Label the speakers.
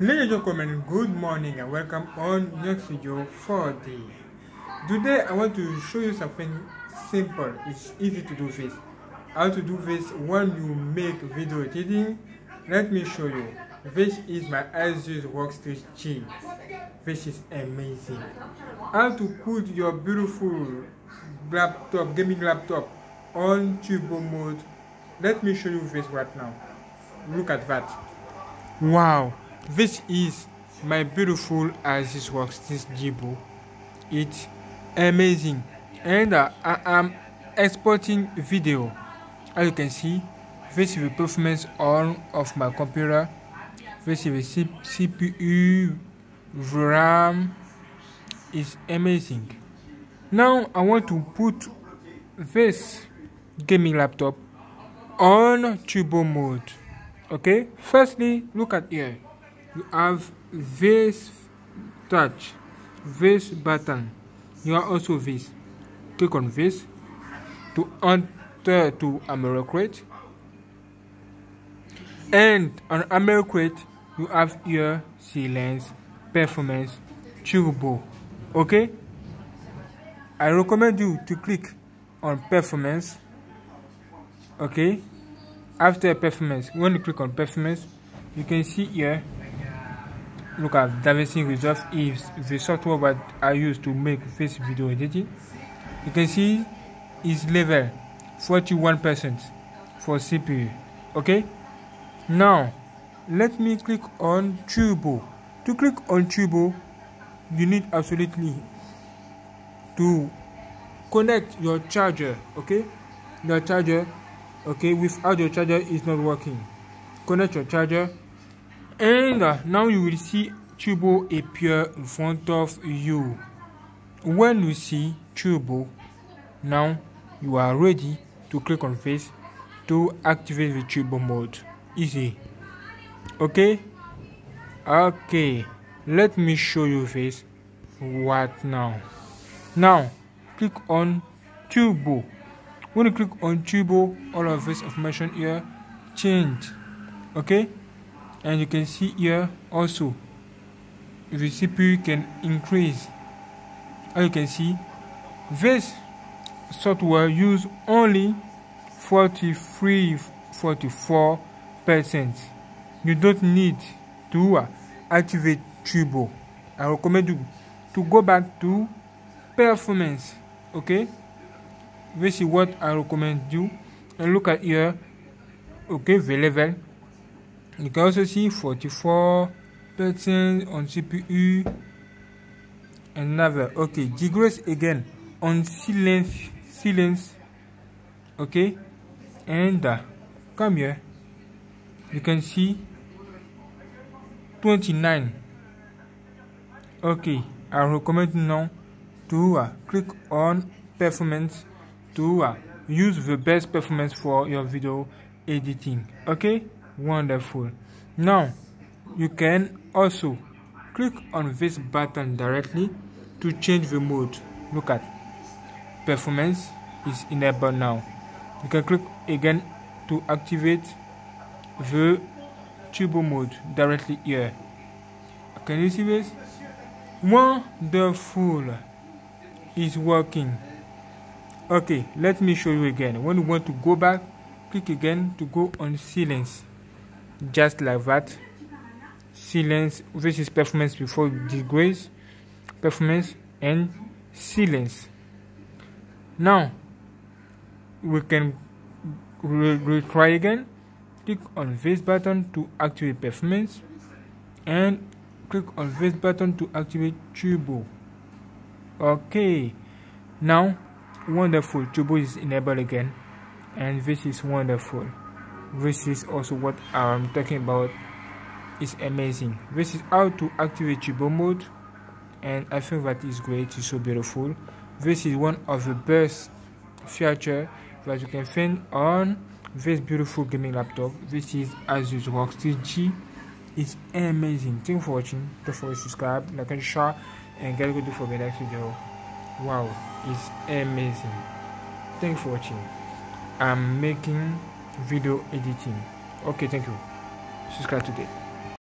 Speaker 1: Ladies and gentlemen, good morning and welcome on next video for the today I want to show you something simple. It's easy to do this. How to do this when you make video editing? Let me show you. This is my Asus Workstation G. This is amazing. How to put your beautiful laptop gaming laptop on turbo mode? Let me show you this right now. Look at that. Wow this is my beautiful Asus Workstation Jibo. It's amazing. And uh, I am exporting video. As you can see this is the performance on of my computer. This is the CPU RAM. Is amazing. Now I want to put this gaming laptop on turbo mode. Okay? Firstly look at here you have this touch this button. You are also this. Click on this to enter to Armoury Crate and on Armoury Crate you have here silence performance turbo okay? I recommend you to click on performance. Okay? After performance when you click on performance you can see here look at DaVinci Resolve is the software that I use to make this video editing. You can see is level 41% for CPU. Okay. Now let me click on Turbo. To click on Turbo, you need absolutely to connect your charger. Okay, your charger. Okay, without your charger is not working. Connect your charger and uh, now you will see turbo appear in front of you. When you see turbo now you are ready to click on face to activate the turbo mode. Easy. Okay? Okay. Let me show you this what now. Now click on turbo when you click on turbo all of this information here change. Okay and you can see here also the CPU can increase. As you can see this software use only 43 44 percent. You don't need to uh, activate turbo i recommend you to go back to performance okay? This is what i recommend you. And look at here okay the level you can also see 44 percent on CPU and another okay digress again. On silence silence. Okay and uh, come here. You can see 29 okay I recommend now to uh, click on performance to uh, use the best performance for your video editing. Okay wonderful. Now you can also click on this button directly to change the mode. Look at performance is enabled now. You can click again to activate the turbo mode directly here. Can you see this? Wonderful. Is working. Okay let me show you again. When you want to go back click again to go on silence just like that. Silence this is performance before disgrace performance and silence. Now we can retry re again. Click on this button to activate performance and click on this button to activate turbo okay now wonderful. Turbo is enabled again and this is wonderful this is also what i'm talking about. Is amazing. This is how to activate turbo mode and i think that is great. It's so beautiful. This is one of the best feature that you can find on this beautiful gaming laptop. This is asus ROG Strix G. It's amazing. Thank you for watching. Don't forget to subscribe like and share and get ready for the next video. Wow it's amazing. Thanks for watching. I'm making video editing. Okay thank you. Subscribe today